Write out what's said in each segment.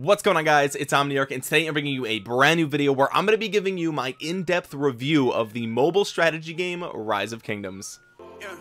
what's going on guys? It's omniarch and today i'm bringing you a brand new video where i'm going to be giving you my in-depth review of the mobile strategy game rise of kingdoms. Yeah,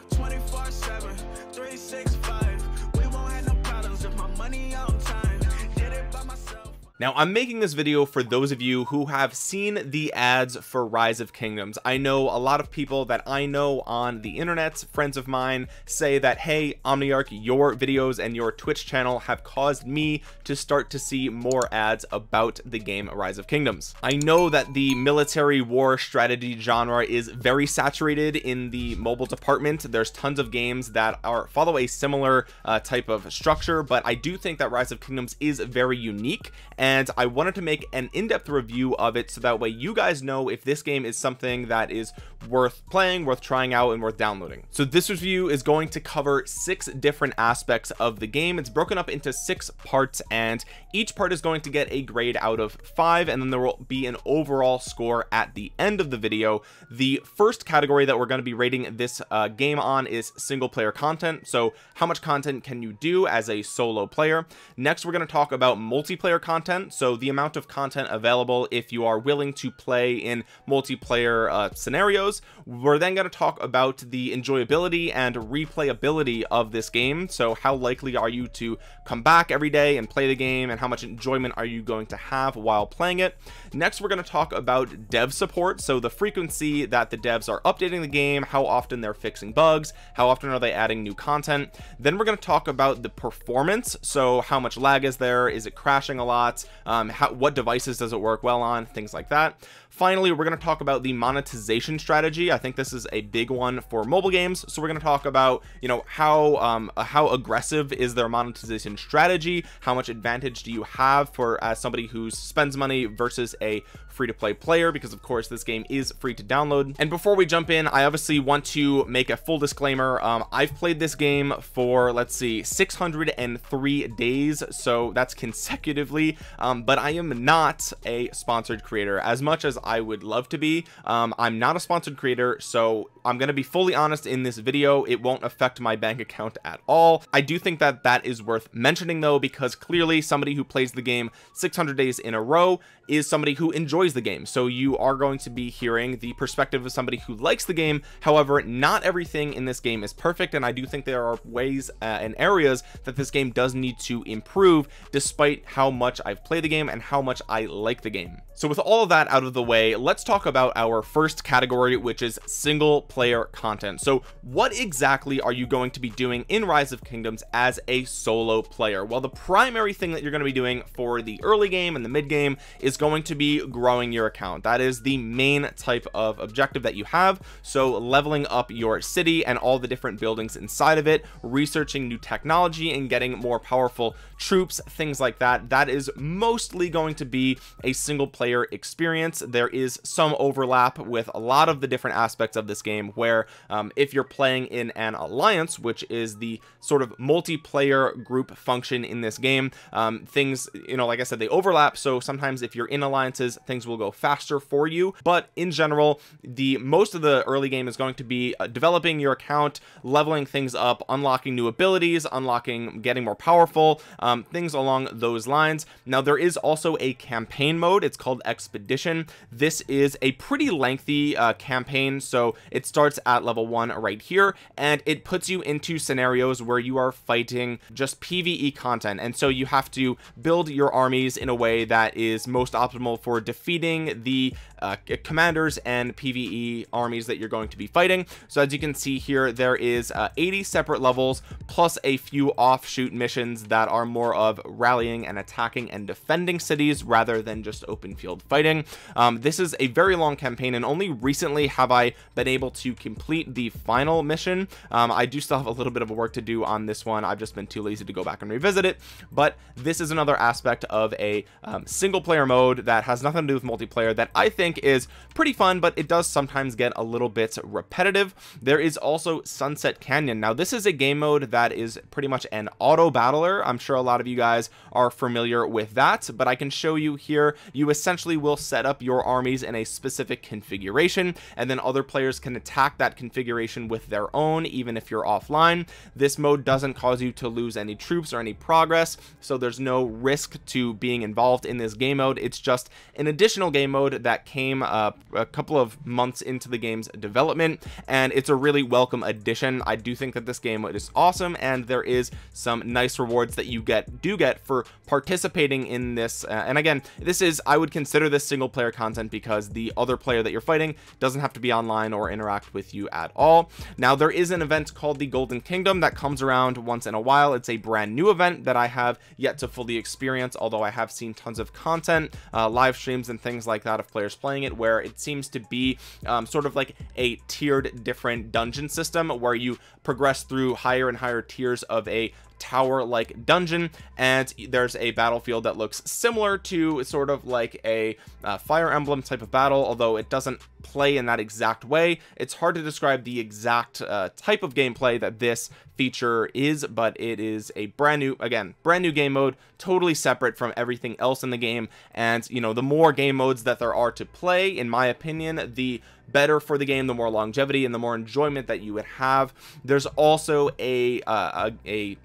now I'm making this video for those of you who have seen the ads for rise of kingdoms. I know a lot of people that I know on the internet friends of mine say that hey Omniarch your videos and your Twitch channel have caused me to start to see more ads about the game rise of kingdoms. I know that the military war strategy genre is very saturated in the mobile department. There's tons of games that are follow a similar uh, type of structure but I do think that rise of kingdoms is very unique and and I wanted to make an in-depth review of it so that way you guys know if this game is something that is worth playing worth trying out and worth downloading. So this review is going to cover six different aspects of the game. It's broken up into six parts and each part is going to get a grade out of five and then there will be an overall score at the end of the video. The first category that we're going to be rating this uh, game on is single player content. So how much content can you do as a solo player? Next we're going to talk about multiplayer content content. So the amount of content available if you are willing to play in multiplayer uh, scenarios we're then going to talk about the enjoyability and replayability of this game. So how likely are you to come back every day and play the game and how much enjoyment are you going to have while playing it? Next we're going to talk about dev support. So the frequency that the devs are updating the game how often they're fixing bugs how often are they adding new content. Then we're going to talk about the performance. So how much lag is there? Is it crashing a lot um, how, what devices does it work well on things like that finally we're going to talk about the monetization strategy. I think this is a big one for mobile games. So we're going to talk about you know how um how aggressive is their monetization strategy? How much advantage do you have for as somebody who spends money versus a free to play player? Because of course this game is free to download. And before we jump in I obviously want to make a full disclaimer. Um, I've played this game for let's see 603 days. So that's consecutively. Um, but I am not a sponsored creator. As much as I would love to be. Um, I'm not a sponsored creator so I'm gonna be fully honest in this video it won't affect my bank account at all. I do think that that is worth mentioning though because clearly somebody who plays the game 600 days in a row is somebody who enjoys the game. So you are going to be hearing the perspective of somebody who likes the game. However not everything in this game is perfect and I do think there are ways uh, and areas that this game does need to improve despite how much I've played the game and how much I like the game. So with all of that out of the way let's talk about our first category which is single player content. So what exactly are you going to be doing in rise of kingdoms as a solo player? Well the primary thing that you're going to be doing for the early game and the mid game is going to be growing your account. That is the main type of objective that you have. So leveling up your city and all the different buildings inside of it researching new technology and getting more powerful troops things like that. That is mostly going to be a single player experience. There is some overlap with a lot of the different aspects of this game where um, if you're playing in an alliance which is the sort of multiplayer group function in this game um, things you know like I said they overlap. So sometimes if you're in alliances things will go faster for you. But in general the most of the early game is going to be uh, developing your account leveling things up unlocking new abilities unlocking getting more powerful um, things along those lines. Now there is also a campaign mode. It's called expedition. This is a pretty lengthy uh, campaign so it starts at level one right here and it puts you into scenarios where you are fighting just pve content. And so you have to build your armies in a way that is most optimal for defeating the uh, commanders and PvE armies that you're going to be fighting. So as you can see here there is uh, 80 separate levels plus a few offshoot missions that are more of rallying and attacking and defending cities rather than just open field fighting. Um, this is a very long campaign and only recently have I been able to complete the final mission. Um, I do still have a little bit of work to do on this one. I've just been too lazy to go back and revisit it but this is another aspect of a um, single player mode that has nothing to do with multiplayer that I think is pretty fun but it does sometimes get a little bit repetitive. There is also Sunset Canyon. Now this is a game mode that is pretty much an auto battler. I'm sure a lot of you guys are familiar with that but I can show you here you essentially will set up your armies in a specific configuration and then other players can attack that configuration with their own even if you're offline. This mode doesn't cause you to lose any troops or any progress so there's no risk to being involved in this game mode just an additional game mode that came uh, a couple of months into the game's development and it's a really welcome addition. I do think that this game is awesome and there is some nice rewards that you get do get for participating in this uh, and again this is I would consider this single player content because the other player that you're fighting doesn't have to be online or interact with you at all. Now there is an event called the Golden Kingdom that comes around once in a while. It's a brand new event that I have yet to fully experience although I have seen tons of content uh, live streams and things like that of players playing it where it seems to be um, sort of like a tiered different dungeon system where you progress through higher and higher tiers of a tower like dungeon and there's a battlefield that looks similar to sort of like a uh, fire emblem type of battle although it doesn't play in that exact way. It's hard to describe the exact uh, type of gameplay that this feature is but it is a brand new again brand new game mode totally separate from everything else in the game. And you know the more game modes that there are to play in my opinion the better for the game the more longevity and the more enjoyment that you would have. There's also a uh, a, a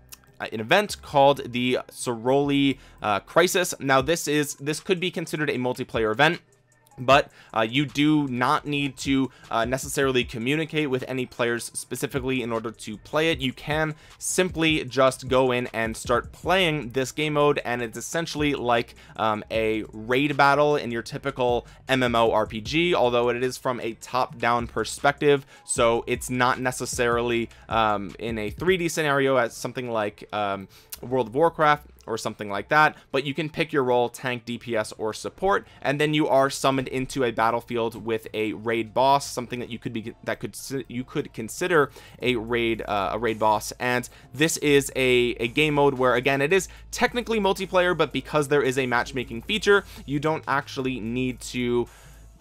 an event called the Ceroli uh, Crisis. Now this is this could be considered a multiplayer event but uh, you do not need to uh, necessarily communicate with any players specifically in order to play it. You can simply just go in and start playing this game mode and it's essentially like um, a raid battle in your typical MMO RPG although it is from a top-down perspective so it's not necessarily um, in a 3d scenario as something like um, World of Warcraft or something like that but you can pick your role tank DPS or support and then you are summoned into a battlefield with a raid boss something that you could be that could you could consider a raid uh, a raid boss and this is a, a game mode where again it is technically multiplayer but because there is a matchmaking feature you don't actually need to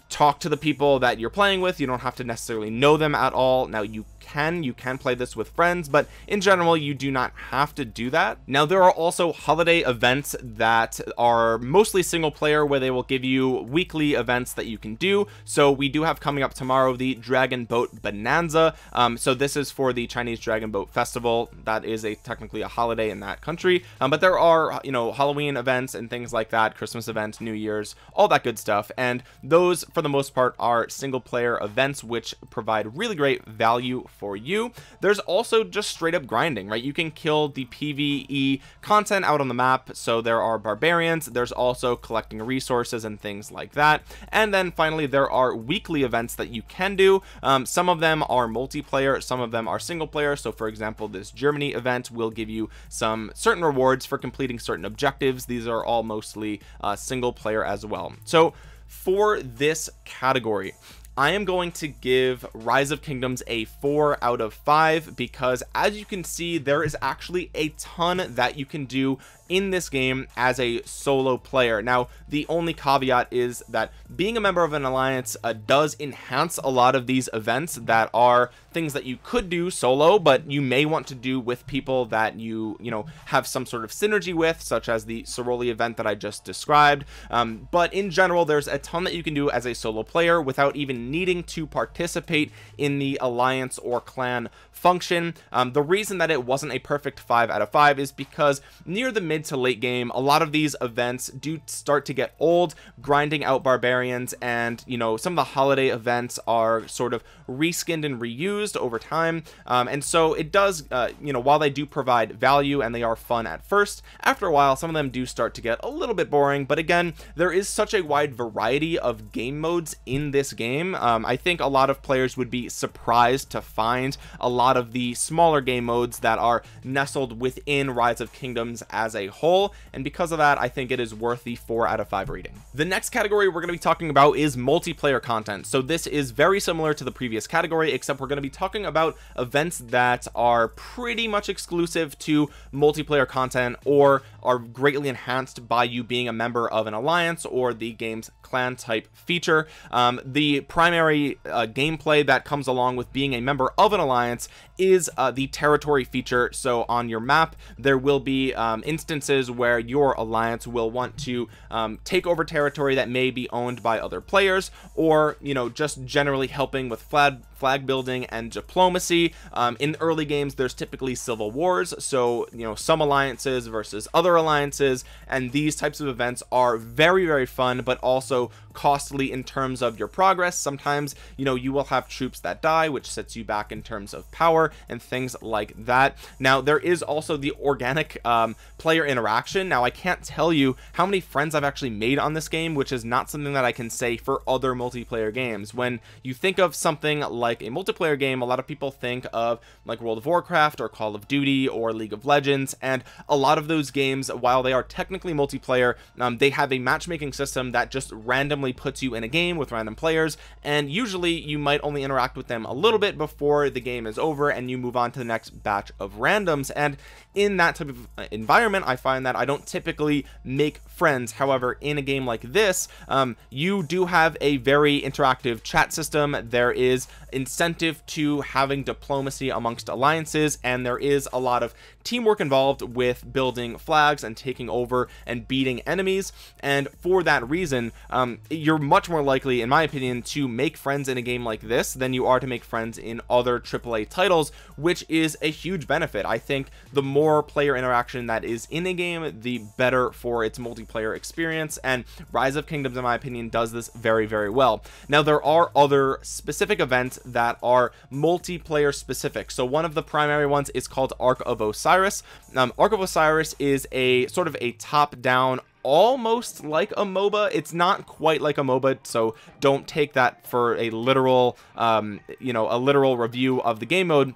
talk to the people that you're playing with you don't have to necessarily know them at all now you can you can play this with friends but in general you do not have to do that. Now there are also holiday events that are mostly single player where they will give you weekly events that you can do. So we do have coming up tomorrow the dragon boat bonanza. Um, so this is for the chinese dragon boat festival. That is a technically a holiday in that country. Um, but there are you know halloween events and things like that christmas events new year's all that good stuff. And those for the most part are single player events which provide really great value for you. There's also just straight up grinding right? You can kill the pve content out on the map. So there are barbarians. There's also collecting resources and things like that. And then finally there are weekly events that you can do. Um, some of them are multiplayer some of them are single player. So for example this germany event will give you some certain rewards for completing certain objectives. These are all mostly uh, single player as well. So for this category I am going to give Rise of Kingdoms a 4 out of 5 because as you can see there is actually a ton that you can do in this game as a solo player. Now the only caveat is that being a member of an alliance uh, does enhance a lot of these events that are things that you could do solo but you may want to do with people that you you know have some sort of synergy with such as the Ceroli event that I just described. Um, but in general there's a ton that you can do as a solo player without even needing to participate in the alliance or clan function. Um, the reason that it wasn't a perfect five out of five is because near the mid to late game a lot of these events do start to get old grinding out barbarians and you know some of the holiday events are sort of reskinned and reused over time. Um, and so it does uh, you know while they do provide value and they are fun at first after a while some of them do start to get a little bit boring. But again there is such a wide variety of game modes in this game. Um, I think a lot of players would be surprised to find a lot of the smaller game modes that are nestled within Rise of Kingdoms as a whole and because of that I think it is worth the 4 out of 5 rating. The next category we're going to be talking about is multiplayer content. So this is very similar to the previous category except we're going to be talking about events that are pretty much exclusive to multiplayer content or are greatly enhanced by you being a member of an alliance or the game's clan type feature. Um, the primary uh, gameplay that comes along with being a member of an alliance is uh, the territory feature. So on your map there will be um, instances where your alliance will want to um, take over territory that may be owned by other players or you know just generally helping with flag flag building and diplomacy. Um, in early games there's typically civil wars. So you know some alliances versus other alliances. And these types of events are very very fun but also costly in terms of your progress. Sometimes you know you will have troops that die which sets you back in terms of power and things like that. Now there is also the organic um, player interaction. Now I can't tell you how many friends I've actually made on this game which is not something that I can say for other multiplayer games. When you think of something like a multiplayer game a lot of people think of like World of Warcraft or Call of Duty or League of Legends and a lot of those games while they are technically multiplayer um, they have a matchmaking system that just randomly puts you in a game with random players and usually you might only interact with them a little bit before the game is over and you move on to the next batch of randoms. And in that type of uh, environment I find that I don't typically make friends. However in a game like this um, you do have a very interactive chat system. There is incentive to having diplomacy amongst alliances and there is a lot of teamwork involved with building flags and taking over and beating enemies. And for that reason um, you're much more likely in my opinion to make friends in a game like this than you are to make friends in other AAA titles which is a huge benefit. I think the more player interaction that is in a game the better for its multiplayer experience and Rise of Kingdoms in my opinion does this very very well. Now there are other specific events that are multiplayer specific. So one of the primary ones is called Ark of Osiris. Um, Ark of Osiris is a sort of a top-down almost like a MOBA. It's not quite like a MOBA, so don't take that for a literal, um, you know, a literal review of the game mode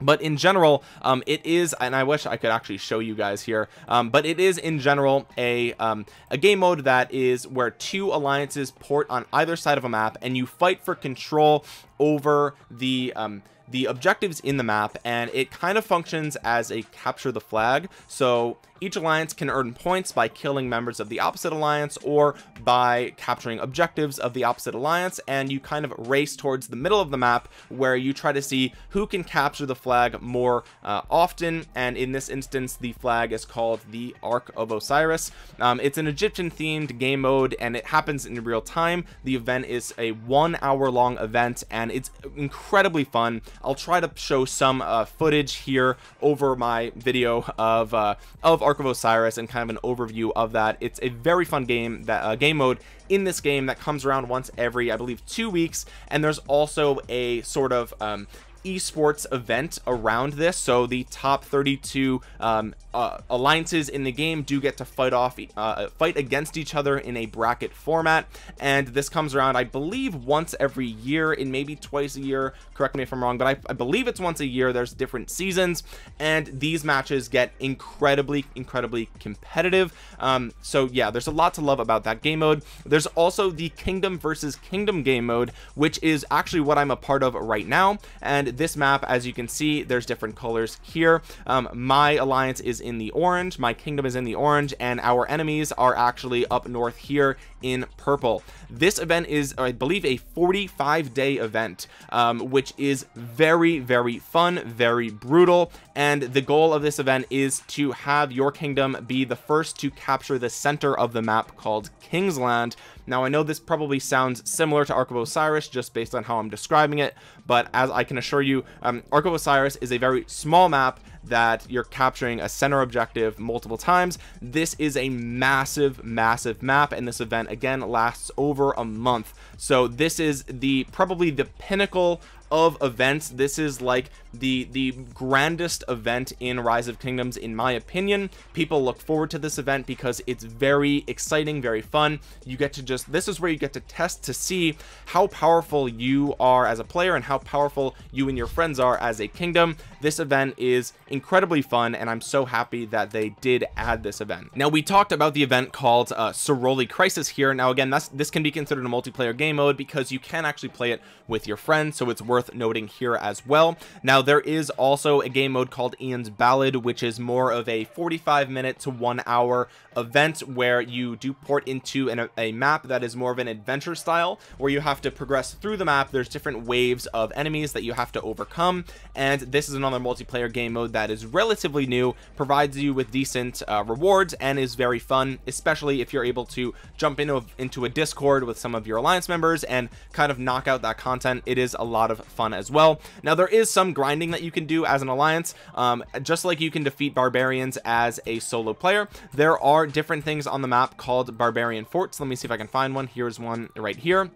but in general um, it is and I wish I could actually show you guys here um, but it is in general a um, a game mode that is where two alliances port on either side of a map and you fight for control over the um, the objectives in the map and it kind of functions as a capture the flag. So each alliance can earn points by killing members of the opposite alliance or by capturing objectives of the opposite alliance and you kind of race towards the middle of the map where you try to see who can capture the flag more uh, often and in this instance the flag is called the Ark of Osiris. Um, it's an Egyptian themed game mode and it happens in real time. The event is a one hour long event and it's incredibly fun. I'll try to show some uh, footage here over my video of uh, of Ark of Osiris and kind of an overview of that. It's a very fun game that uh, game mode in this game that comes around once every I believe two weeks. And there's also a sort of um, esports event around this. So the top 32 um, uh, alliances in the game do get to fight off uh, fight against each other in a bracket format. And this comes around I believe once every year in maybe twice a year. Correct me if I'm wrong but I, I believe it's once a year. There's different seasons. And these matches get incredibly incredibly competitive. Um, so yeah there's a lot to love about that game mode. There's also the kingdom versus kingdom game mode which is actually what I'm a part of right now. And this map as you can see there's different colors here. Um, my alliance is in the orange my kingdom is in the orange and our enemies are actually up north here in purple this event is I believe a 45 day event um, which is very very fun very brutal and the goal of this event is to have your kingdom be the first to capture the center of the map called Kingsland. Now I know this probably sounds similar to Ark of Osiris just based on how I'm describing it but as I can assure you um, Ark of Osiris is a very small map that you're capturing a center objective multiple times. This is a massive massive map and this event again lasts over a month. So this is the probably the pinnacle of events. This is like the the grandest event in rise of kingdoms in my opinion. People look forward to this event because it's very exciting very fun. You get to just this is where you get to test to see how powerful you are as a player and how powerful you and your friends are as a kingdom. This event is incredibly fun and i'm so happy that they did add this event. Now we talked about the event called uh Ceroli crisis here. Now again that's this can be considered a multiplayer game mode because you can actually play it with your friends so it's worth noting here as well. Now now there is also a game mode called Ian's Ballad which is more of a 45 minute to one hour event where you do port into an, a map that is more of an adventure style where you have to progress through the map. There's different waves of enemies that you have to overcome. And this is another multiplayer game mode that is relatively new provides you with decent uh, rewards and is very fun especially if you're able to jump into a, into a discord with some of your alliance members and kind of knock out that content. It is a lot of fun as well. Now there is some grinding that you can do as an alliance. Um, just like you can defeat barbarians as a solo player there are different things on the map called barbarian forts. Let me see if I can find one. Here's one right here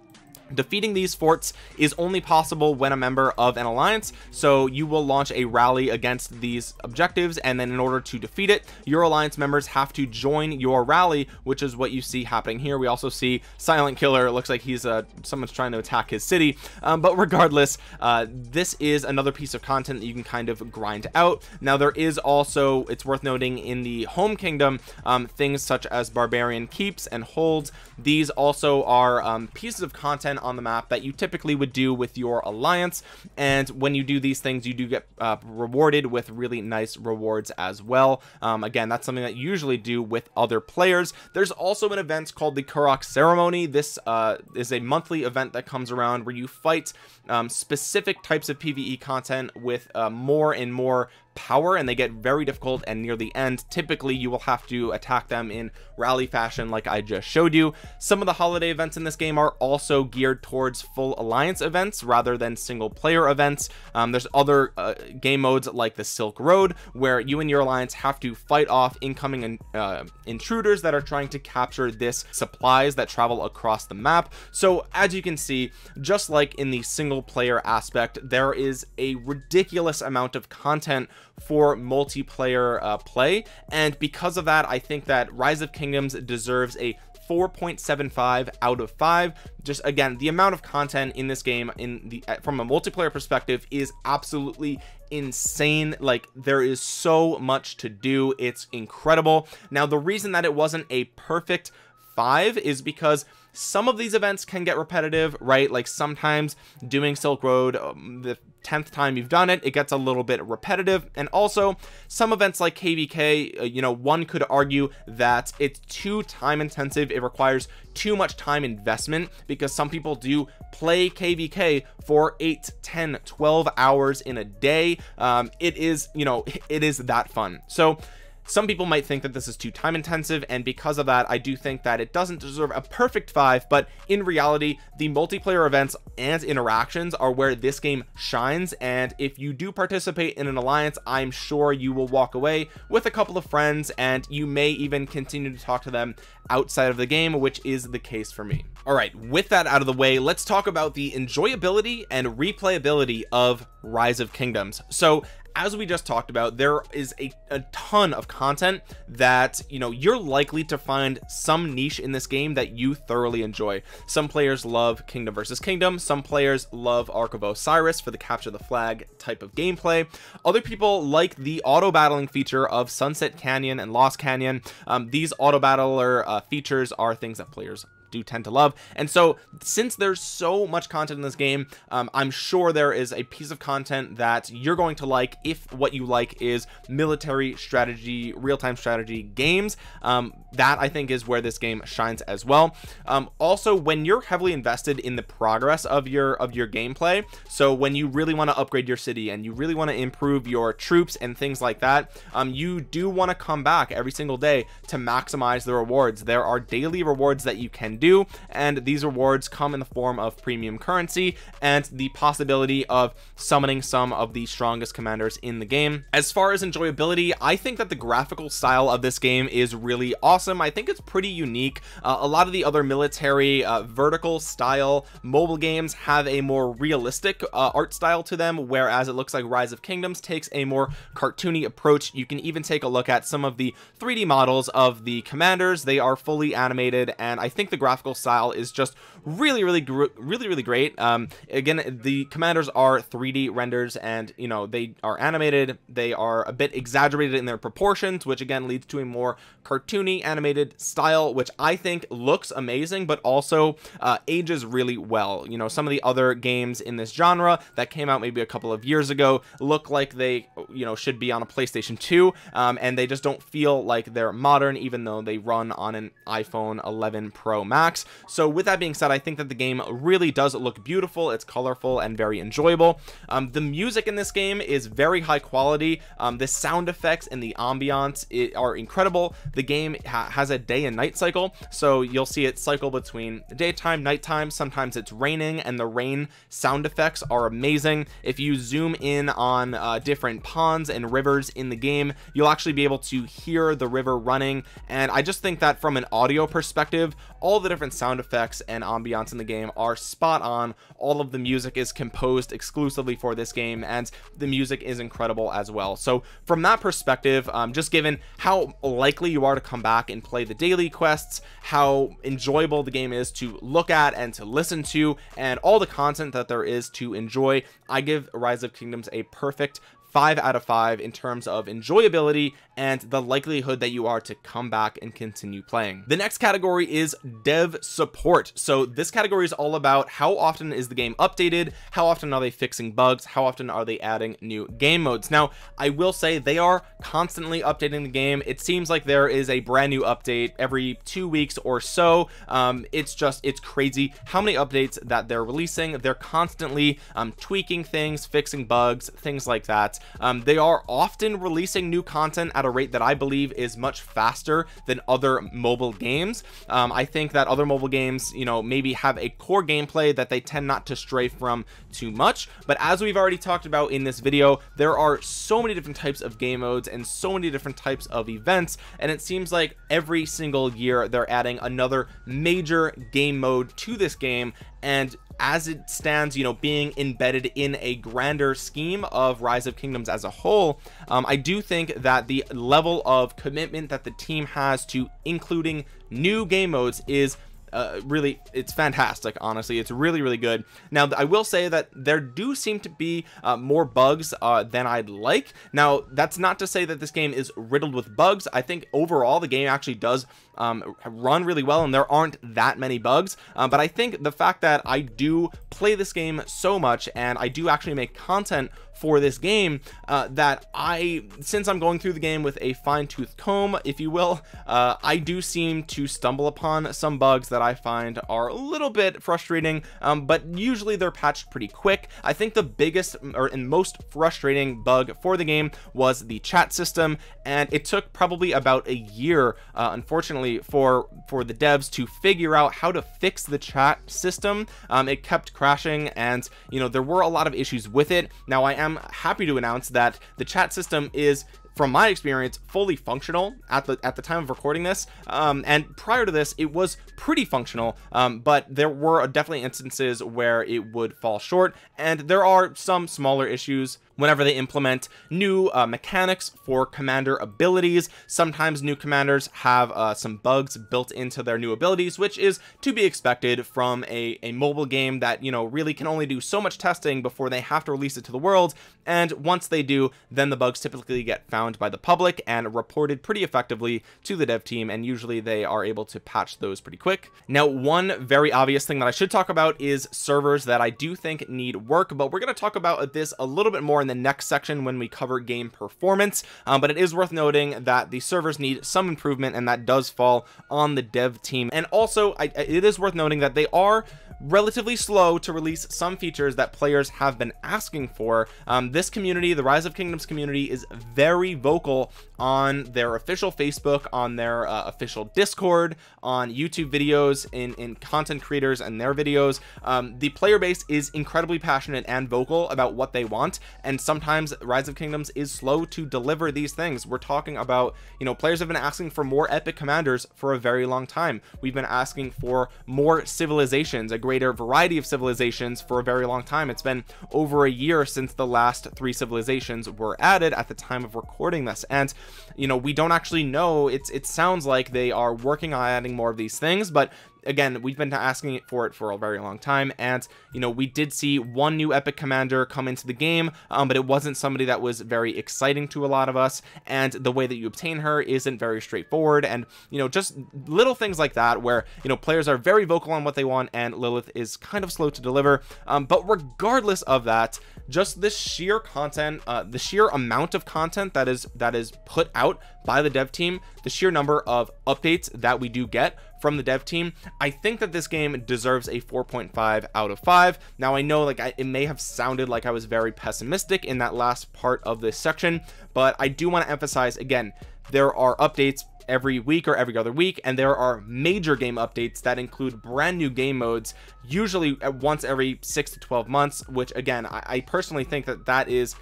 defeating these forts is only possible when a member of an alliance so you will launch a rally against these objectives and then in order to defeat it your alliance members have to join your rally which is what you see happening here. We also see silent killer. It looks like he's uh someone's trying to attack his city. Um, but regardless uh, this is another piece of content that you can kind of grind out. Now there is also it's worth noting in the home kingdom um, things such as barbarian keeps and holds. These also are um, pieces of content on the map that you typically would do with your alliance. And when you do these things you do get uh, rewarded with really nice rewards as well. Um, again that's something that you usually do with other players. There's also an event called the Karuak ceremony. This uh, is a monthly event that comes around where you fight um, specific types of PvE content with uh, more and more power and they get very difficult and near the end typically you will have to attack them in rally fashion like I just showed you. Some of the holiday events in this game are also geared towards full alliance events rather than single player events. Um, there's other uh, game modes like the Silk Road where you and your alliance have to fight off incoming uh, intruders that are trying to capture this supplies that travel across the map. So as you can see just like in the single player aspect there is a ridiculous amount of content for multiplayer uh, play. And because of that I think that Rise of Kingdoms deserves a 4.75 out of 5 just again the amount of content in this game in the uh, from a multiplayer perspective is absolutely insane. Like there is so much to do. It's incredible. Now the reason that it wasn't a perfect five is because some of these events can get repetitive right? Like sometimes doing Silk Road um, the 10th time you've done it it gets a little bit repetitive. And also some events like kvk uh, you know one could argue that it's too time intensive. It requires too much time investment because some people do play kvk for 8 10 12 hours in a day. Um, it is you know it is that fun. So some people might think that this is too time intensive and because of that I do think that it doesn't deserve a perfect five but in reality the multiplayer events and interactions are where this game shines and if you do participate in an alliance I'm sure you will walk away with a couple of friends and you may even continue to talk to them outside of the game which is the case for me. All right with that out of the way let's talk about the enjoyability and replayability of rise of kingdoms. So as we just talked about there is a, a ton of content that you know you're likely to find some niche in this game that you thoroughly enjoy. Some players love kingdom versus kingdom. Some players love ark of osiris for the capture the flag type of gameplay. Other people like the auto battling feature of sunset canyon and lost canyon. Um, these auto battler uh, features are things that players do tend to love. And so since there's so much content in this game um, I'm sure there is a piece of content that you're going to like if what you like is military strategy real-time strategy games. Um, that I think is where this game shines as well. Um, also when you're heavily invested in the progress of your of your gameplay so when you really want to upgrade your city and you really want to improve your troops and things like that um, you do want to come back every single day to maximize the rewards. There are daily rewards that you can do and these rewards come in the form of premium currency and the possibility of summoning some of the strongest commanders in the game. As far as enjoyability I think that the graphical style of this game is really awesome. I think it's pretty unique. Uh, a lot of the other military uh, vertical style mobile games have a more realistic uh, art style to them whereas it looks like rise of kingdoms takes a more cartoony approach. You can even take a look at some of the 3d models of the commanders. They are fully animated and I think the graphics graphical style is just really really really really great. Um again the commanders are 3d renders and you know they are animated. They are a bit exaggerated in their proportions which again leads to a more cartoony animated style which i think looks amazing but also uh, ages really well. You know some of the other games in this genre that came out maybe a couple of years ago look like they you know should be on a playstation 2 um, and they just don't feel like they're modern even though they run on an iphone 11 pro max. So with that being said i think that the game really does look beautiful. It's colorful and very enjoyable. Um, the music in this game is very high quality. Um, the sound effects and the ambiance are incredible. The game ha has a day and night cycle so you'll see it cycle between daytime nighttime. Sometimes it's raining and the rain sound effects are amazing. If you zoom in on uh, different ponds and rivers in the game you'll actually be able to hear the river running. And I just think that from an audio perspective all the different sound effects and ambiance in the game are spot on. All of the music is composed exclusively for this game and the music is incredible as well. So from that perspective um, just given how likely you are to come back and play the daily quests how enjoyable the game is to look at and to listen to and all the content that there is to enjoy I give Rise of Kingdoms a perfect five out of five in terms of enjoyability and the likelihood that you are to come back and continue playing. The next category is dev support. So this category is all about how often is the game updated how often are they fixing bugs how often are they adding new game modes. Now I will say they are constantly updating the game. It seems like there is a brand new update every two weeks or so. Um, it's just it's crazy how many updates that they're releasing. They're constantly um, tweaking things fixing bugs things like that um, they are often releasing new content at a rate that I believe is much faster than other mobile games. Um, I think that other mobile games you know maybe have a core gameplay that they tend not to stray from too much. But as we've already talked about in this video there are so many different types of game modes and so many different types of events. And it seems like every single year they're adding another major game mode to this game. And as it stands you know being embedded in a grander scheme of rise of kingdoms as a whole um, i do think that the level of commitment that the team has to including new game modes is uh, really it's fantastic honestly. It's really really good. Now I will say that there do seem to be uh, more bugs uh, than I'd like. Now that's not to say that this game is riddled with bugs. I think overall the game actually does um, run really well and there aren't that many bugs. Uh, but I think the fact that I do play this game so much and I do actually make content for this game uh, that I since I'm going through the game with a fine-tooth comb if you will uh, I do seem to stumble upon some bugs that I find are a little bit frustrating um, but usually they're patched pretty quick. I think the biggest or and most frustrating bug for the game was the chat system and it took probably about a year uh, unfortunately for for the devs to figure out how to fix the chat system. Um, it kept crashing and you know there were a lot of issues with it. Now I am happy to announce that the chat system is from my experience fully functional at the at the time of recording this. Um, and prior to this it was pretty functional um, but there were definitely instances where it would fall short and there are some smaller issues whenever they implement new uh, mechanics for commander abilities. Sometimes new commanders have uh, some bugs built into their new abilities which is to be expected from a, a mobile game that you know really can only do so much testing before they have to release it to the world. And once they do then the bugs typically get found by the public and reported pretty effectively to the dev team and usually they are able to patch those pretty quick. Now one very obvious thing that I should talk about is servers that I do think need work but we're going to talk about this a little bit more in the next section when we cover game performance um, but it is worth noting that the servers need some improvement and that does fall on the dev team. And also I, it is worth noting that they are relatively slow to release some features that players have been asking for. Um, this community the rise of kingdoms community is very vocal on their official facebook on their uh, official discord on youtube videos in in content creators and their videos. Um, the player base is incredibly passionate and vocal about what they want and sometimes rise of kingdoms is slow to deliver these things. We're talking about you know players have been asking for more epic commanders for a very long time. We've been asking for more civilizations a greater variety of civilizations for a very long time. It's been over a year since the last three civilizations were added at the time of recording recording this. And you know we don't actually know. It's it sounds like they are working on adding more of these things but again we've been asking for it for a very long time and you know we did see one new epic commander come into the game um, but it wasn't somebody that was very exciting to a lot of us and the way that you obtain her isn't very straightforward and you know just little things like that where you know players are very vocal on what they want and Lilith is kind of slow to deliver um, but regardless of that just the sheer content uh, the sheer amount of content that is that is put out by the dev team the sheer number of updates that we do get from the dev team i think that this game deserves a 4.5 out of 5 now i know like I, it may have sounded like i was very pessimistic in that last part of this section but i do want to emphasize again there are updates every week or every other week and there are major game updates that include brand new game modes usually once every six to 12 months which again I, I personally think that that is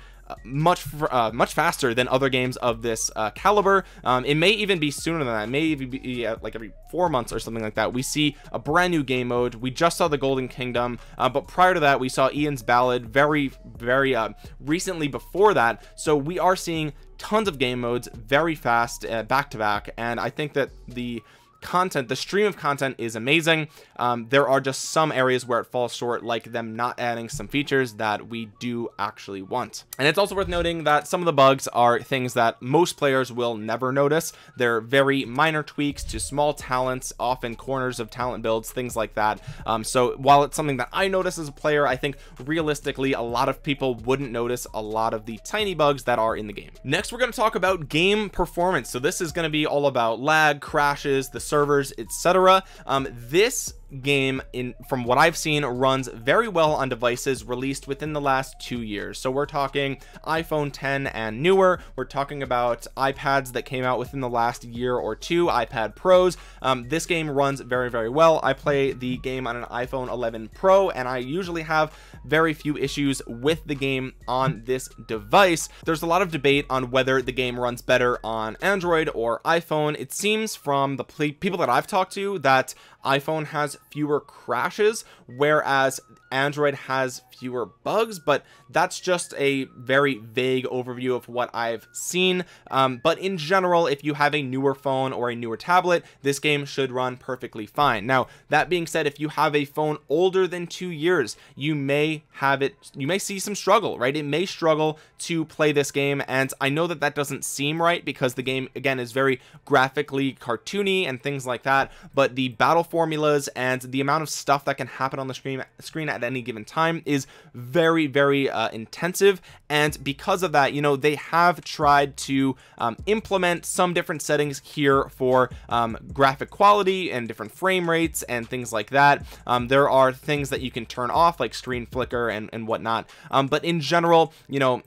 much uh, much faster than other games of this uh, caliber. Um, it may even be sooner than that. It may even be uh, like every four months or something like that. We see a brand new game mode. We just saw the golden kingdom uh, but prior to that we saw ian's ballad very very uh, recently before that. So we are seeing tons of game modes very fast back to back. And i think that the content the stream of content is amazing. Um, there are just some areas where it falls short like them not adding some features that we do actually want. And it's also worth noting that some of the bugs are things that most players will never notice. They're very minor tweaks to small talents often corners of talent builds things like that. Um, so while it's something that I notice as a player I think realistically a lot of people wouldn't notice a lot of the tiny bugs that are in the game. Next we're going to talk about game performance. So this is going to be all about lag crashes the servers etc um, this game in from what I've seen runs very well on devices released within the last two years. So we're talking iPhone 10 and newer. We're talking about iPads that came out within the last year or two iPad pros. Um, this game runs very very well. I play the game on an iPhone 11 Pro and I usually have very few issues with the game on this device. There's a lot of debate on whether the game runs better on Android or iPhone. It seems from the people that I've talked to that iPhone has fewer crashes whereas Android has fewer bugs but that's just a very vague overview of what I've seen. Um, but in general if you have a newer phone or a newer tablet this game should run perfectly fine. Now that being said if you have a phone older than two years you may have it you may see some struggle right? It may struggle to play this game and I know that that doesn't seem right because the game again is very graphically cartoony and things like that but the battle formulas and the amount of stuff that can happen on the screen screen at any given time is very very uh, intensive. And because of that you know they have tried to um, implement some different settings here for um, graphic quality and different frame rates and things like that. Um, there are things that you can turn off like screen flicker and, and whatnot. Um, but in general you know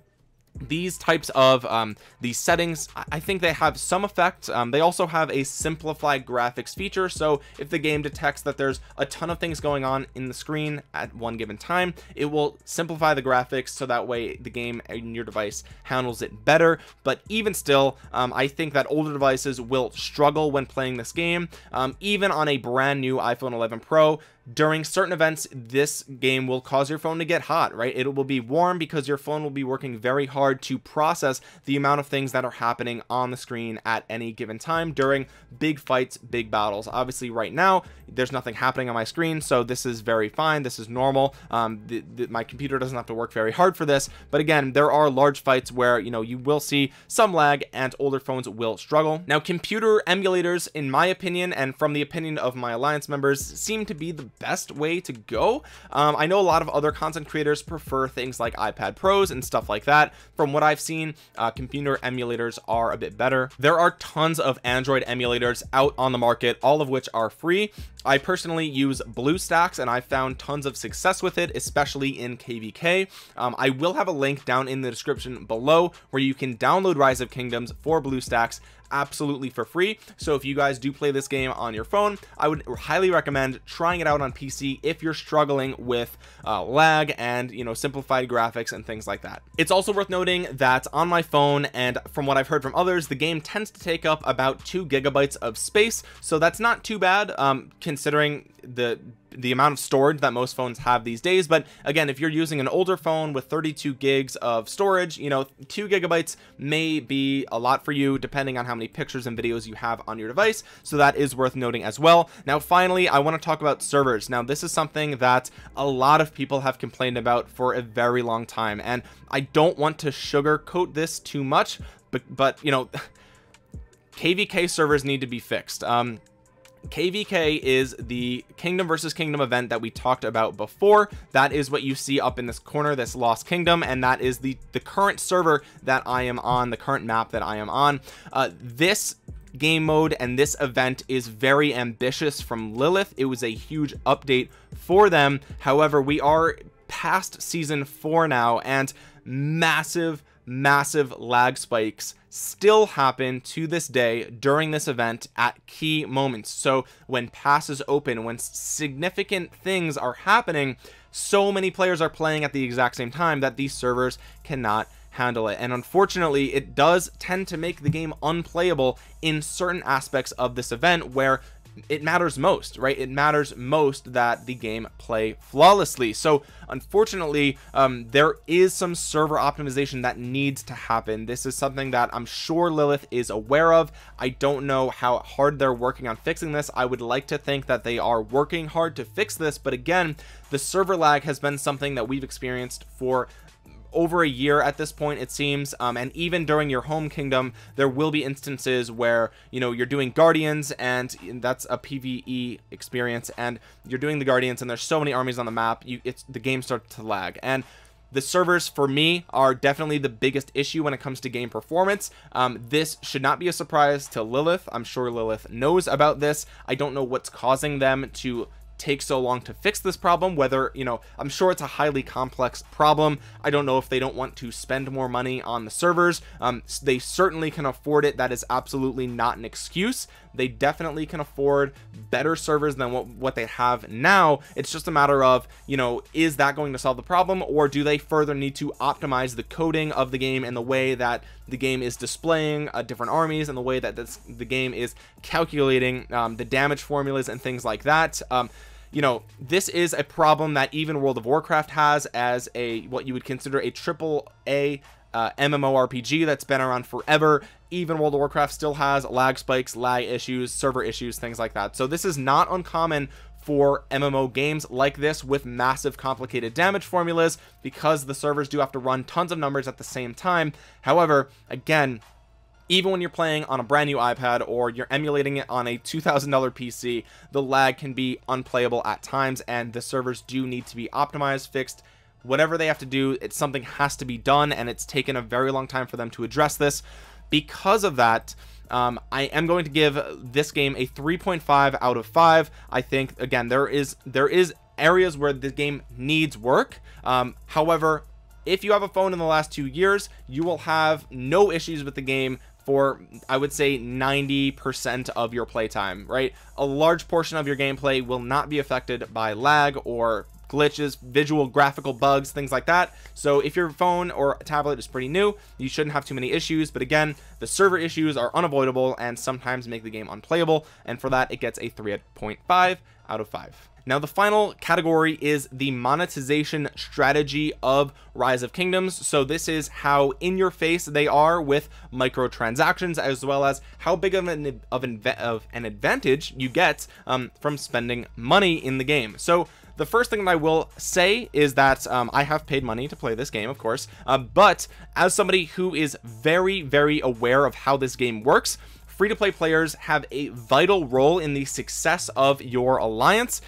these types of um, these settings I think they have some effect. Um, they also have a simplified graphics feature. So if the game detects that there's a ton of things going on in the screen at one given time it will simplify the graphics so that way the game in your device handles it better. But even still um, I think that older devices will struggle when playing this game. Um, even on a brand new iPhone 11 Pro during certain events this game will cause your phone to get hot right? It will be warm because your phone will be working very hard to process the amount of things that are happening on the screen at any given time during big fights big battles. Obviously right now there's nothing happening on my screen so this is very fine. This is normal. Um, the, the, my computer doesn't have to work very hard for this. But again there are large fights where you know you will see some lag and older phones will struggle. Now computer emulators in my opinion and from the opinion of my alliance members seem to be the best way to go. Um, I know a lot of other content creators prefer things like iPad pros and stuff like that. From what I've seen uh, computer emulators are a bit better. There are tons of Android emulators out on the market all of which are free. I personally use BlueStacks and I found tons of success with it especially in kvk um, I will have a link down in the description below where you can download rise of kingdoms for BlueStacks absolutely for free. So if you guys do play this game on your phone I would highly recommend trying it out on PC if you're struggling with uh, lag and you know simplified graphics and things like that. It's also worth noting that on my phone and from what I've heard from others the game tends to take up about two gigabytes of space. So that's not too bad um, considering the the amount of storage that most phones have these days but again if you're using an older phone with 32 gigs of storage you know two gigabytes may be a lot for you depending on how many pictures and videos you have on your device so that is worth noting as well. Now finally I want to talk about servers. Now this is something that a lot of people have complained about for a very long time and I don't want to sugarcoat this too much but but you know kvk servers need to be fixed. Um kvk is the kingdom versus kingdom event that we talked about before. That is what you see up in this corner this lost kingdom and that is the the current server that i am on the current map that i am on. Uh, this game mode and this event is very ambitious from lilith. It was a huge update for them. However we are past season four now and massive massive lag spikes still happen to this day during this event at key moments. So when passes open when significant things are happening so many players are playing at the exact same time that these servers cannot handle it. And unfortunately it does tend to make the game unplayable in certain aspects of this event where it matters most right? It matters most that the game play flawlessly. So unfortunately um, there is some server optimization that needs to happen. This is something that I'm sure Lilith is aware of. I don't know how hard they're working on fixing this. I would like to think that they are working hard to fix this but again the server lag has been something that we've experienced for over a year at this point it seems. Um, and even during your home kingdom there will be instances where you know you're doing guardians and that's a pve experience and you're doing the guardians and there's so many armies on the map you it's the game starts to lag. And the servers for me are definitely the biggest issue when it comes to game performance. Um, this should not be a surprise to lilith. I'm sure lilith knows about this. I don't know what's causing them to take so long to fix this problem whether you know I'm sure it's a highly complex problem. I don't know if they don't want to spend more money on the servers. Um, they certainly can afford it. That is absolutely not an excuse. They definitely can afford better servers than what, what they have now. It's just a matter of you know is that going to solve the problem or do they further need to optimize the coding of the game and the way that the game is displaying uh, different armies and the way that this, the game is calculating um, the damage formulas and things like that? Um, you know this is a problem that even World of Warcraft has as a what you would consider a triple A uh, MMORPG that's been around forever. Even World of Warcraft still has lag spikes lag issues server issues things like that. So this is not uncommon for MMO games like this with massive complicated damage formulas because the servers do have to run tons of numbers at the same time. However again even when you're playing on a brand new iPad or you're emulating it on a $2,000 PC, the lag can be unplayable at times and the servers do need to be optimized, fixed, whatever they have to do, it's something has to be done and it's taken a very long time for them to address this. Because of that, um, I am going to give this game a 3.5 out of 5. I think again there is there is areas where the game needs work. Um, however, if you have a phone in the last two years, you will have no issues with the game for I would say 90% of your playtime, right? A large portion of your gameplay will not be affected by lag or glitches, visual graphical bugs, things like that. So if your phone or tablet is pretty new, you shouldn't have too many issues. But again, the server issues are unavoidable and sometimes make the game unplayable. And for that, it gets a 3.5 out of 5. Now, the final category is the monetization strategy of Rise of Kingdoms. So this is how in your face they are with microtransactions, as well as how big of an, of of an advantage you get um, from spending money in the game. So the first thing that I will say is that um, I have paid money to play this game, of course, uh, but as somebody who is very, very aware of how this game works, free-to-play players have a vital role in the success of your alliance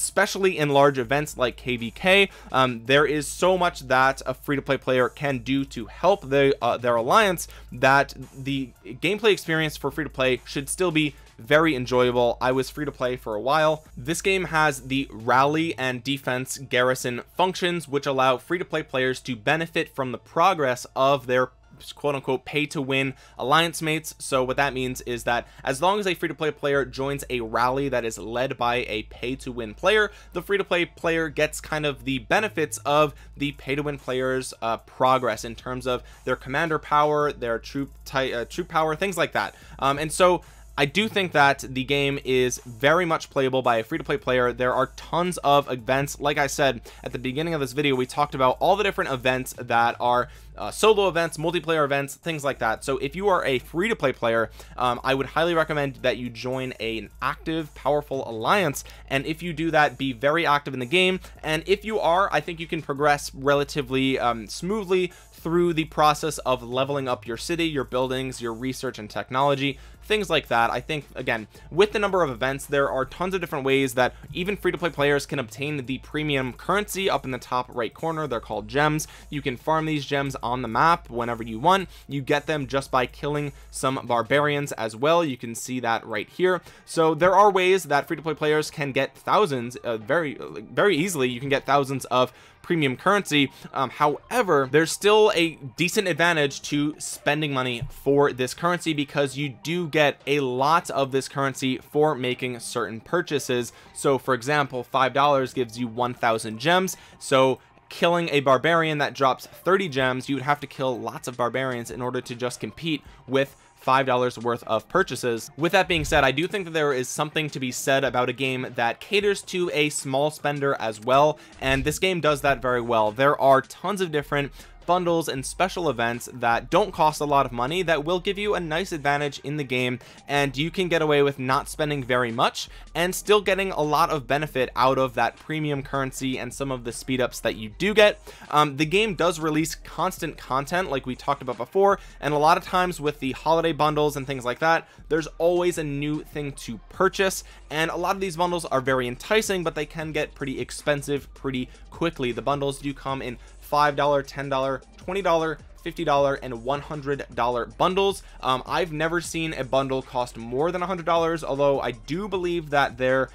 especially in large events like kvk um, there is so much that a free-to-play player can do to help the, uh, their alliance that the gameplay experience for free-to-play should still be very enjoyable. I was free to play for a while. This game has the rally and defense garrison functions which allow free to play players to benefit from the progress of their quote unquote pay to win alliance mates. So what that means is that as long as a free-to-play player joins a rally that is led by a pay to win player the free-to-play player gets kind of the benefits of the pay to win players uh, progress in terms of their commander power their troop type uh, troop power things like that. Um, and so I do think that the game is very much playable by a free-to-play player. There are tons of events. Like I said at the beginning of this video we talked about all the different events that are uh, solo events multiplayer events things like that. So if you are a free-to-play player um, I would highly recommend that you join a, an active powerful alliance. And if you do that be very active in the game. And if you are I think you can progress relatively um, smoothly through the process of leveling up your city your buildings your research and technology things like that. I think again with the number of events there are tons of different ways that even free-to-play players can obtain the premium currency up in the top right corner. They're called gems. You can farm these gems the map whenever you want. You get them just by killing some barbarians as well. You can see that right here. So there are ways that free-to-play players can get thousands uh, very very easily you can get thousands of premium currency. Um, however there's still a decent advantage to spending money for this currency because you do get a lot of this currency for making certain purchases. So for example five dollars gives you 1000 gems. So killing a barbarian that drops 30 gems you would have to kill lots of barbarians in order to just compete with five dollars worth of purchases. With that being said I do think that there is something to be said about a game that caters to a small spender as well and this game does that very well. There are tons of different bundles and special events that don't cost a lot of money that will give you a nice advantage in the game and you can get away with not spending very much and still getting a lot of benefit out of that premium currency and some of the speed ups that you do get. Um, the game does release constant content like we talked about before and a lot of times with the holiday bundles and things like that there's always a new thing to purchase and a lot of these bundles are very enticing but they can get pretty expensive pretty quickly. The bundles do come in $5 $10 $20 $50 and $100 bundles. Um, I've never seen a bundle cost more than $100 although I do believe that there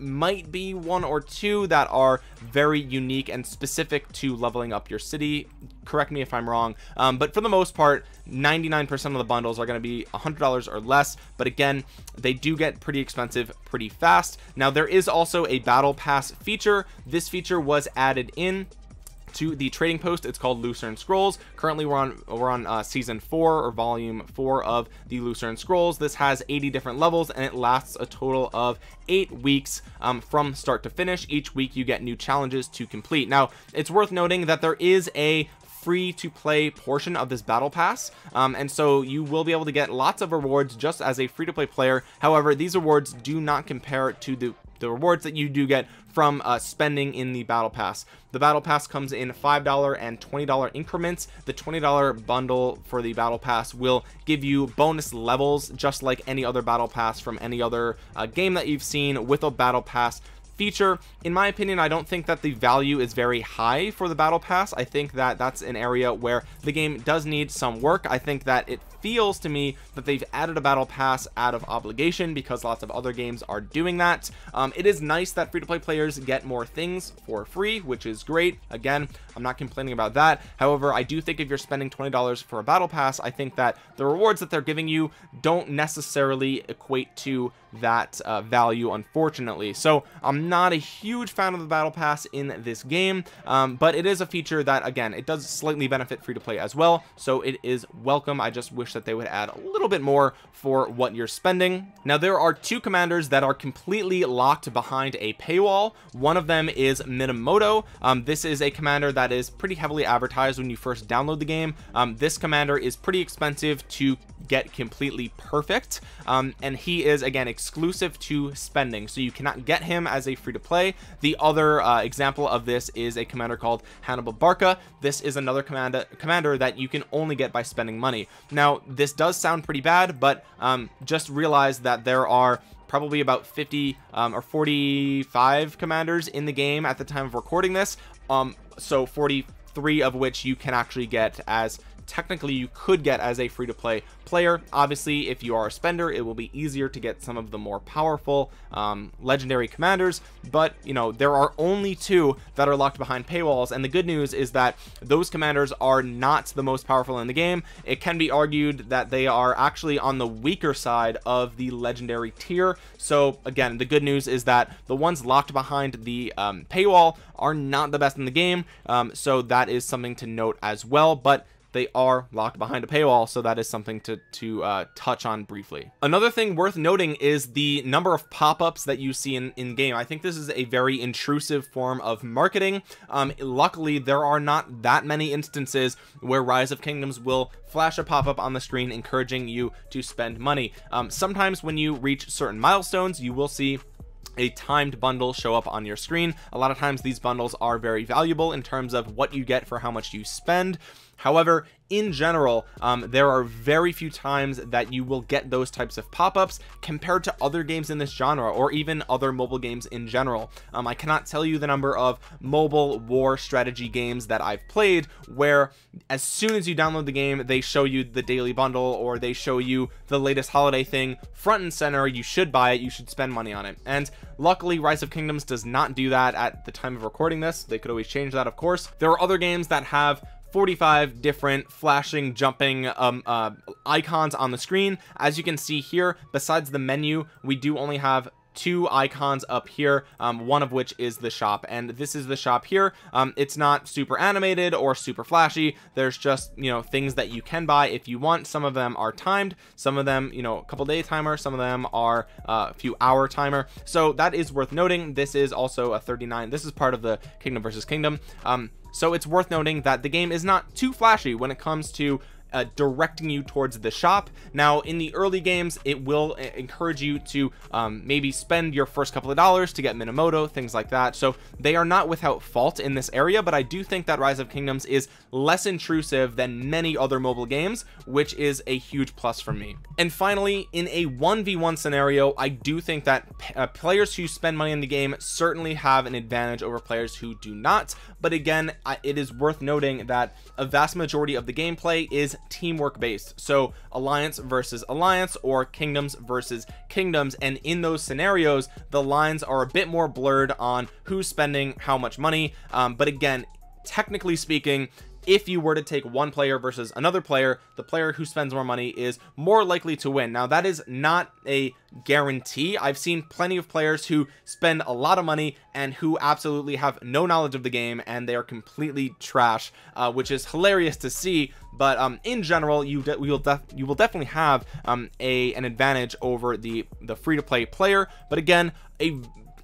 might be one or two that are very unique and specific to leveling up your city. Correct me if I'm wrong um, but for the most part 99% of the bundles are going to be $100 or less but again they do get pretty expensive pretty fast. Now there is also a battle pass feature. This feature was added in to the trading post. It's called lucerne scrolls. Currently we're on we're on uh, season four or volume four of the lucerne scrolls. This has 80 different levels and it lasts a total of eight weeks um, from start to finish. Each week you get new challenges to complete. Now it's worth noting that there is a free to play portion of this battle pass um, and so you will be able to get lots of rewards just as a free to play player. However these rewards do not compare to the the rewards that you do get from uh, spending in the battle pass. The battle pass comes in five dollar and twenty dollar increments. The twenty dollar bundle for the battle pass will give you bonus levels just like any other battle pass from any other uh, game that you've seen with a battle pass feature. In my opinion I don't think that the value is very high for the battle pass. I think that that's an area where the game does need some work. I think that it feels to me that they've added a battle pass out of obligation because lots of other games are doing that. Um, it is nice that free-to-play players get more things for free which is great. Again I'm not complaining about that. However I do think if you're spending $20 for a battle pass I think that the rewards that they're giving you don't necessarily equate to that uh, value unfortunately. So I'm not a huge fan of the battle pass in this game um, but it is a feature that again it does slightly benefit free to play as well. So it is welcome. I just wish that they would add a little bit more for what you're spending. Now there are two commanders that are completely locked behind a paywall. One of them is Minamoto. Um, this is a commander that is pretty heavily advertised when you first download the game. Um, this commander is pretty expensive to get completely perfect. Um, and he is again exclusive to spending. So you cannot get him as a free-to-play. The other uh, example of this is a commander called Hannibal Barca. This is another commander commander that you can only get by spending money. Now this does sound pretty bad but um, just realize that there are probably about 50 um, or 45 commanders in the game at the time of recording this um so 43 of which you can actually get as technically you could get as a free-to-play player. Obviously if you are a spender it will be easier to get some of the more powerful um, legendary commanders. But you know there are only two that are locked behind paywalls and the good news is that those commanders are not the most powerful in the game. It can be argued that they are actually on the weaker side of the legendary tier. So again the good news is that the ones locked behind the um, paywall are not the best in the game. Um, so that is something to note as well. But they are locked behind a paywall so that is something to to uh, touch on briefly. Another thing worth noting is the number of pop-ups that you see in in game. I think this is a very intrusive form of marketing. Um, luckily there are not that many instances where rise of kingdoms will flash a pop-up on the screen encouraging you to spend money. Um, sometimes when you reach certain milestones you will see a timed bundle show up on your screen. A lot of times these bundles are very valuable in terms of what you get for how much you spend however in general um, there are very few times that you will get those types of pop-ups compared to other games in this genre or even other mobile games in general. Um, I cannot tell you the number of mobile war strategy games that I've played where as soon as you download the game they show you the daily bundle or they show you the latest holiday thing front and center. You should buy it. You should spend money on it. And luckily rise of kingdoms does not do that at the time of recording this. They could always change that of course. There are other games that have 45 different flashing jumping um, uh, icons on the screen. As you can see here besides the menu we do only have two icons up here um, one of which is the shop. And this is the shop here. Um, it's not super animated or super flashy. There's just you know things that you can buy if you want. Some of them are timed. Some of them you know a couple day timer. Some of them are uh, a few hour timer. So that is worth noting. This is also a 39 this is part of the kingdom versus kingdom. Um, so it's worth noting that the game is not too flashy when it comes to uh, directing you towards the shop. Now in the early games it will encourage you to um, maybe spend your first couple of dollars to get minamoto things like that. So they are not without fault in this area but I do think that rise of kingdoms is less intrusive than many other mobile games which is a huge plus for me. And finally in a 1v1 scenario I do think that uh, players who spend money in the game certainly have an advantage over players who do not. But again it is worth noting that a vast majority of the gameplay is teamwork based. So alliance versus alliance or kingdoms versus kingdoms. And in those scenarios the lines are a bit more blurred on who's spending how much money. Um, but again technically speaking if you were to take one player versus another player the player who spends more money is more likely to win. Now that is not a guarantee. I've seen plenty of players who spend a lot of money and who absolutely have no knowledge of the game and they are completely trash uh, which is hilarious to see. But um, in general you will you will definitely have um, a an advantage over the the free-to-play player. But again a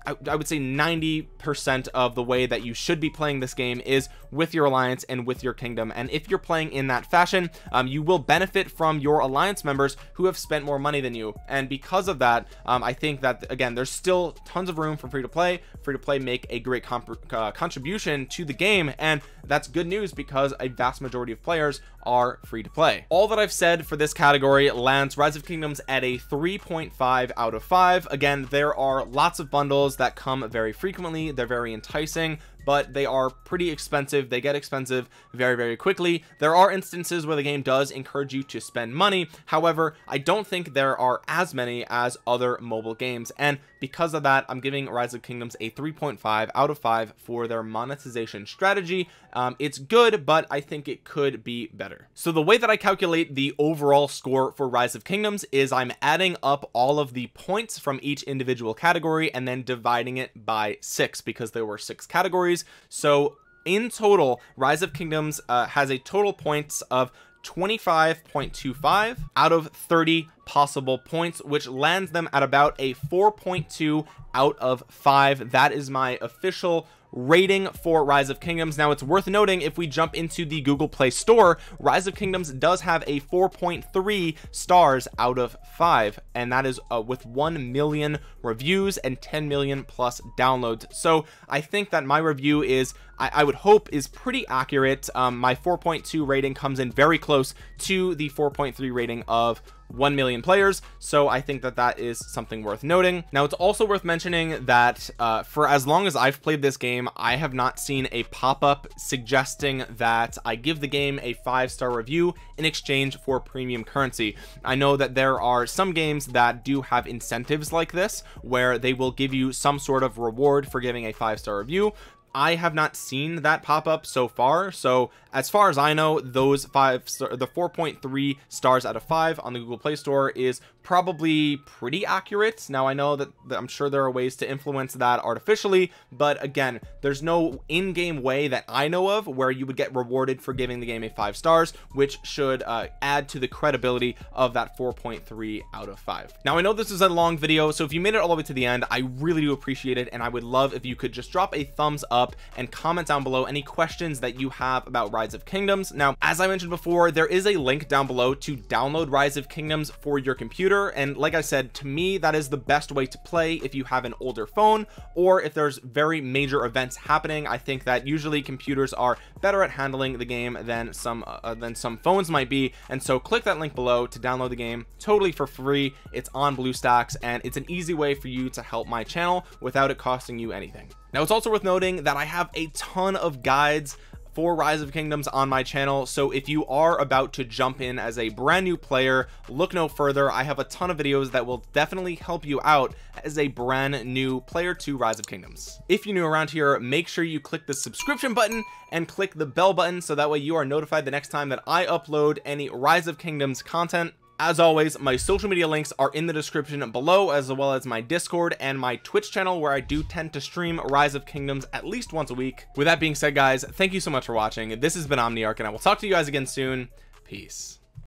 I, I would say 90% of the way that you should be playing this game is with your alliance and with your kingdom. And if you're playing in that fashion um, you will benefit from your alliance members who have spent more money than you. And because of that um, I think that again there's still tons of room for free to play free to play make a great uh, contribution to the game. And that's good news because a vast majority of players are free to play. All that I've said for this category lands rise of kingdoms at a 3.5 out of 5 again there are lots of bundles that come very frequently. They're very enticing but they are pretty expensive. They get expensive very very quickly. There are instances where the game does encourage you to spend money. However I don't think there are as many as other mobile games. And because of that I'm giving rise of kingdoms a 3.5 out of 5 for their monetization strategy. Um, it's good but I think it could be better. So the way that I calculate the overall score for rise of kingdoms is I'm adding up all of the points from each individual category and then dividing it by six because there were six categories. So in total rise of kingdoms uh, has a total points of 25.25 out of 30 possible points which lands them at about a 4.2 out of 5 that is my official rating for rise of kingdoms. Now it's worth noting if we jump into the google play store rise of kingdoms does have a 4.3 stars out of 5 and that is uh, with 1 million reviews and 10 million plus downloads. So i think that my review is I, I would hope is pretty accurate. Um, my 4.2 rating comes in very close to the 4.3 rating of 1 million players so I think that that is something worth noting. Now it's also worth mentioning that uh, for as long as I've played this game I have not seen a pop-up suggesting that I give the game a five-star review in exchange for premium currency. I know that there are some games that do have incentives like this where they will give you some sort of reward for giving a five-star review I have not seen that pop up so far. So as far as I know those five the 4.3 stars out of five on the Google Play Store is probably pretty accurate. Now I know that, that, I'm sure there are ways to influence that artificially but again there's no in-game way that I know of where you would get rewarded for giving the game a five stars which should uh, add to the credibility of that 4.3 out of 5 now I know this is a long video so if you made it all the way to the end I really do appreciate it and I would love if you could just drop a thumbs up and comment down below any questions that you have about Rise of Kingdoms. Now as I mentioned before there is a link down below to download Rise of Kingdoms for your computer and like I said to me that is the best way to play if you have an older phone or if there's very major events happening I think that usually computers are better at handling the game than some uh, than some phones might be and so click that link below to download the game totally for free. It's on BlueStacks and it's an easy way for you to help my channel without it costing you anything. Now it's also worth noting that I have a ton of guides for rise of kingdoms on my channel. So if you are about to jump in as a brand new player look no further. I have a ton of videos that will definitely help you out as a brand new player to rise of kingdoms. If you're new around here make sure you click the subscription button and click the bell button so that way you are notified the next time that i upload any rise of kingdoms content as always my social media links are in the description below as well as my discord and my twitch channel where i do tend to stream rise of kingdoms at least once a week. With that being said guys thank you so much for watching. This has been omniarch and i will talk to you guys again soon. Peace